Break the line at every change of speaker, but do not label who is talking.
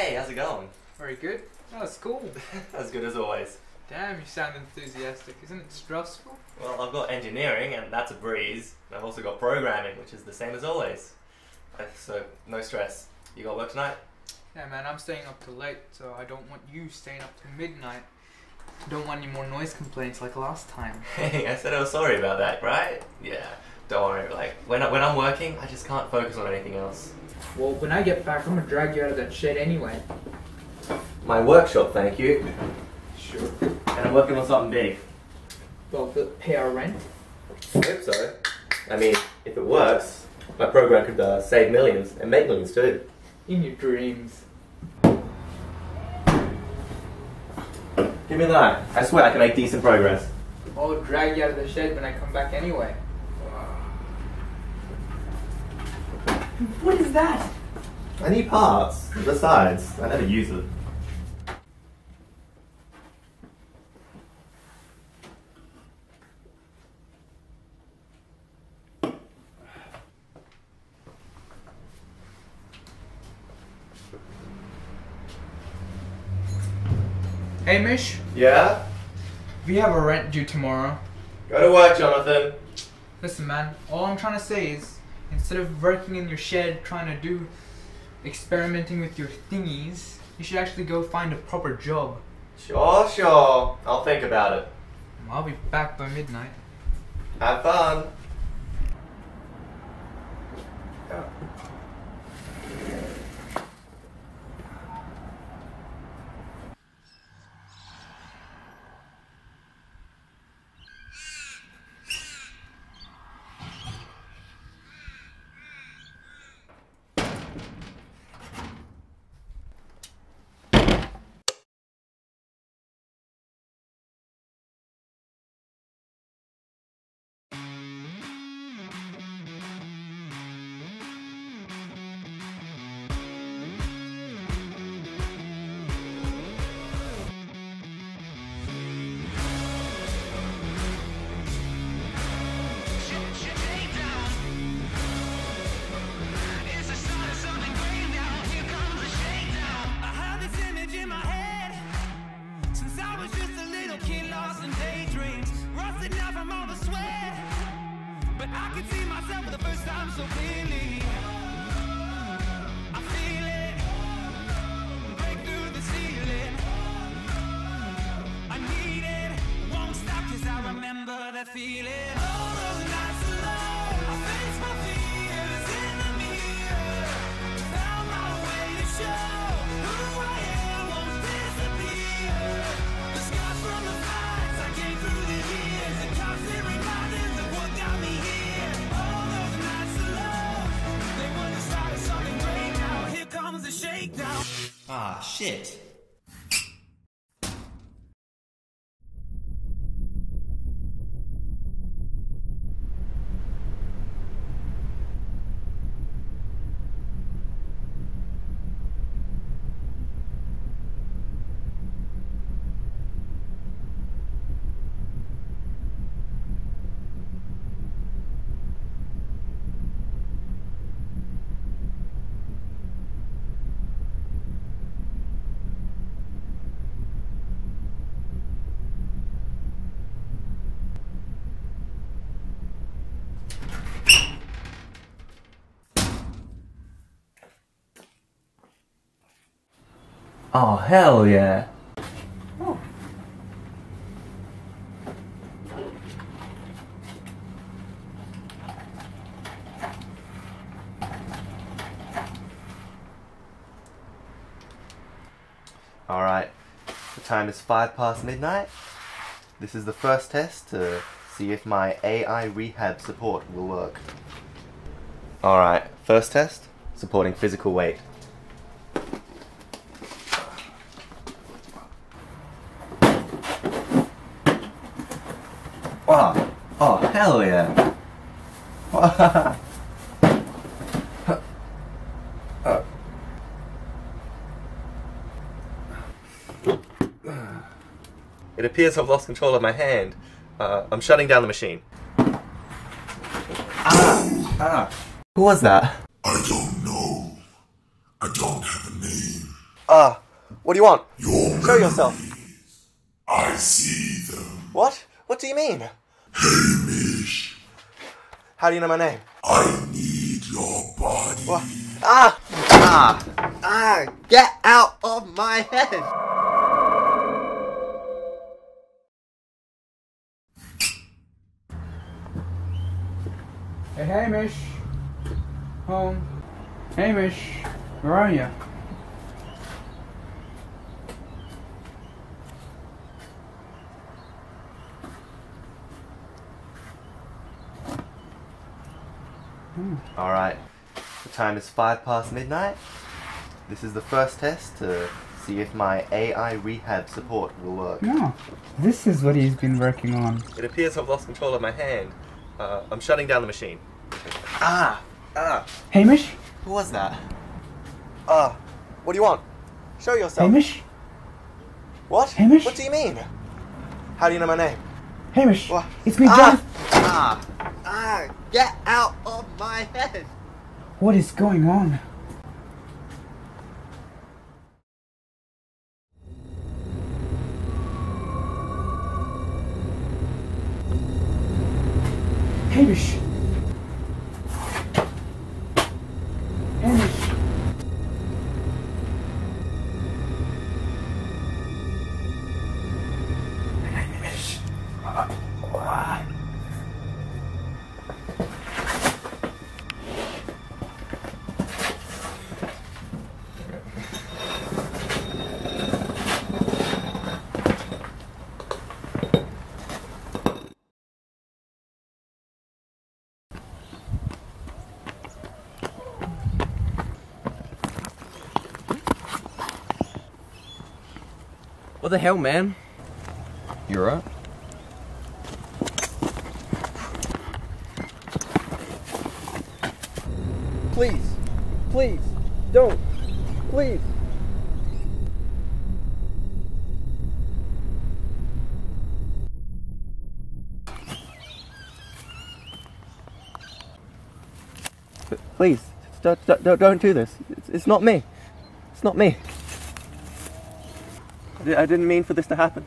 Hey, how's it going?
Very good. Oh, that's cool.
as good as always.
Damn, you sound enthusiastic. Isn't it stressful?
Well, I've got engineering, and that's a breeze. And I've also got programming, which is the same as always. Uh, So, no stress. You got work tonight?
Yeah, man, I'm staying up till late, so I don't want you staying up till midnight. Don't want any more noise complaints like last time.
Hey, I said I was sorry about that, right? Yeah. Don't worry. Like when I, when I'm working, I just can't focus on anything else.
Well, when I get back, I'm gonna drag you out of that shed anyway.
My workshop, thank you.
Sure.
And I'm working on something big.
Well, the pay our rent.
I hope so. I mean, if it works, my program could uh, save millions and make millions too.
In your dreams.
Give me that. I swear I can make decent progress.
I'll drag you out of the shed when I come back anyway. What is that?
I need parts. Besides, I never use it.
Hey, Mish.
Yeah?
We have a rent due tomorrow.
Go to work, Jonathan.
Listen, man. All I'm trying to say is, instead of working in your shed trying to do experimenting with your thingies, you should actually go find a proper job.
Sure, sure. I'll think about it.
I'll be back by midnight.
Have fun.
I See myself for the first time so clearly. I feel it break through the ceiling. I need it, won't I remember that feeling.
Ah, shit. Oh, hell yeah. Alright, the time is five past midnight. This is the first test to see if my AI rehab support will work. Alright, first test supporting physical weight. Wow. Oh, hell yeah. Uh. It appears I've lost control of my hand. Uh, I'm shutting down the machine. Ah! Ah! Who was that?
I don't know. I don't have a name.
Ah, what do you want?
Your
Show yourself.
I see them.
What? What do you mean?
Hamish,
How do you know my name?
I need your body.
What? Ah! Ah! Ah! Get out of my head!
Hey, Hamish. Home. Hamish, where are you?
Alright, the time is five past midnight. This is the first test to see if my AI rehab support will work.
No, this is what he's been working on.
It appears I've lost control of my hand. Uh, I'm shutting down the machine. Ah! Ah!
Hamish?
Who was that? Ah! What do you want? Show yourself.
Hamish?
What?
Hamish?
What do you mean? How do you know my name?
Hamish?
What?
It's me,
ah!
John.
Ah! Ah! Get out of my head!
What is going on? Hamish!
What the hell, man? You alright? Please, please, don't, please. Please, don't, don't, don't do this. It's, it's not me. It's not me. I didn't mean for this to happen.